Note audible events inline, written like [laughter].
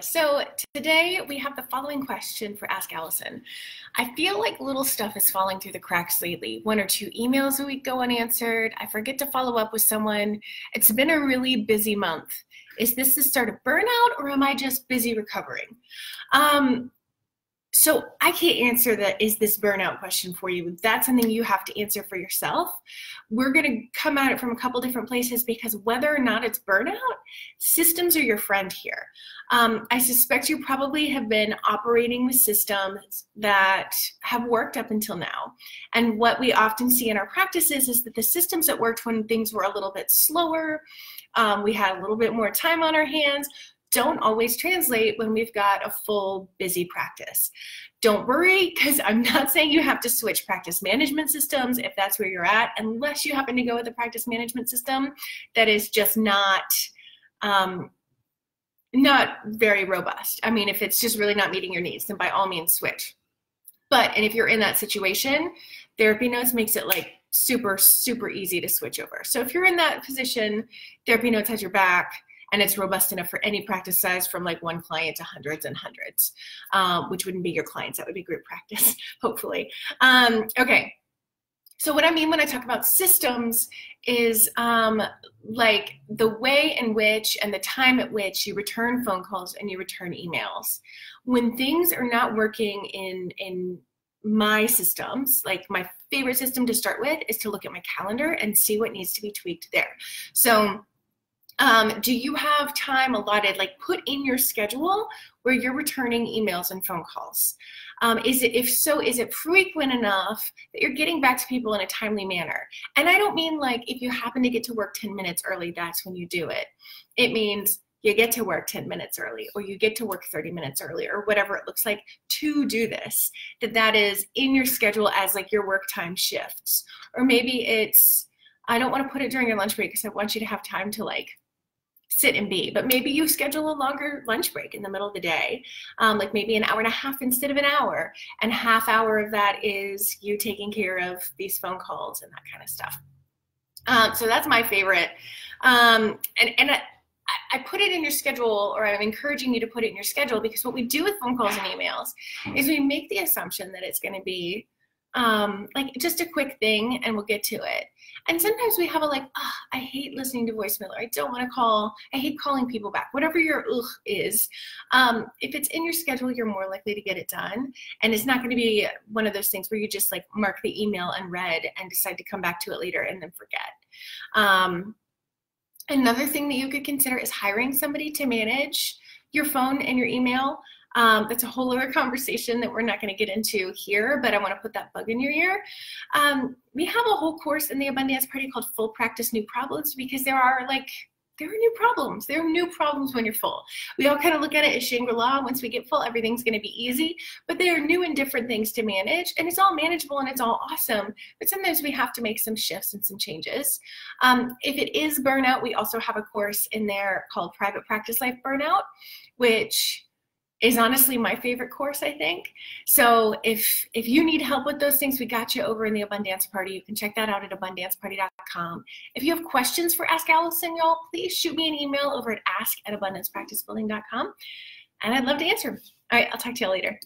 So today we have the following question for Ask Allison. I feel like little stuff is falling through the cracks lately. One or two emails a week go unanswered. I forget to follow up with someone. It's been a really busy month. Is this the start of burnout or am I just busy recovering? Um, so I can't answer that is this burnout question for you. That's something you have to answer for yourself. We're going to come at it from a couple different places because whether or not it's burnout, systems are your friend here. Um, I suspect you probably have been operating with systems that have worked up until now. And what we often see in our practices is that the systems that worked when things were a little bit slower, um, we had a little bit more time on our hands, don't always translate when we've got a full busy practice. Don't worry, because I'm not saying you have to switch practice management systems if that's where you're at, unless you happen to go with a practice management system that is just not um, not very robust. I mean, if it's just really not meeting your needs, then by all means switch. But and if you're in that situation, therapy notes makes it like super super easy to switch over. So if you're in that position, therapy notes has your back and it's robust enough for any practice size from like one client to hundreds and hundreds, um, which wouldn't be your clients. That would be group practice, [laughs] hopefully. Um, okay. So what I mean when I talk about systems is um, like the way in which and the time at which you return phone calls and you return emails. When things are not working in in my systems, like my favorite system to start with is to look at my calendar and see what needs to be tweaked there. So um, do you have time allotted, like put in your schedule where you're returning emails and phone calls? Um, is it, if so, is it frequent enough that you're getting back to people in a timely manner? And I don't mean like if you happen to get to work 10 minutes early, that's when you do it. It means you get to work 10 minutes early or you get to work 30 minutes early or whatever it looks like to do this that that is in your schedule as like your work time shifts or maybe it's i don't want to put it during your lunch break because i want you to have time to like sit and be. But maybe you schedule a longer lunch break in the middle of the day, um, like maybe an hour and a half instead of an hour. And half hour of that is you taking care of these phone calls and that kind of stuff. Um, so that's my favorite. Um, and and I, I put it in your schedule, or I'm encouraging you to put it in your schedule because what we do with phone calls and emails is we make the assumption that it's going to be um, like just a quick thing and we'll get to it. And sometimes we have a like, oh, I hate listening to voicemail or I don't want to call. I hate calling people back. Whatever your ugh is, um, if it's in your schedule, you're more likely to get it done. And it's not going to be one of those things where you just like mark the email unread and decide to come back to it later and then forget. Um, another thing that you could consider is hiring somebody to manage your phone and your email. Um, that's a whole other conversation that we're not going to get into here, but I want to put that bug in your ear. Um, we have a whole course in the Abundance Party called Full Practice New Problems because there are like there are new problems. There are new problems when you're full. We all kind of look at it as Shangri-La. Once we get full, everything's going to be easy. But there are new and different things to manage, and it's all manageable and it's all awesome. But sometimes we have to make some shifts and some changes. Um, if it is burnout, we also have a course in there called Private Practice Life Burnout, which is honestly my favorite course i think. So if if you need help with those things we got you over in the abundance party. You can check that out at abundanceparty.com if you have questions for ask allison y'all please shoot me an email over at ask at abundancepracticebuilding.com and i'd love to answer all right i'll talk to you later